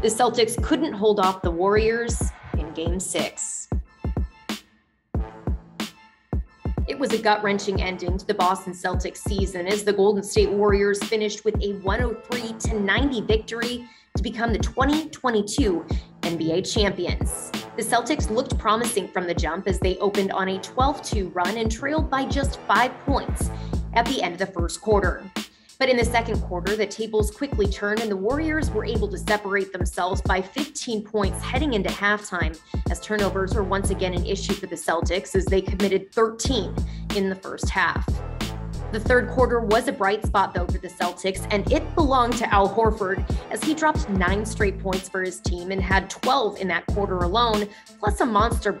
The Celtics couldn't hold off the Warriors in game six. It was a gut wrenching ending to the Boston Celtics season as the Golden State Warriors finished with a 103 90 victory to become the 2022 NBA champions. The Celtics looked promising from the jump as they opened on a 12 2 run and trailed by just five points at the end of the first quarter. But in the second quarter, the tables quickly turned and the Warriors were able to separate themselves by 15 points heading into halftime, as turnovers were once again an issue for the Celtics as they committed 13 in the first half. The third quarter was a bright spot, though, for the Celtics, and it belonged to Al Horford as he dropped nine straight points for his team and had 12 in that quarter alone, plus a monster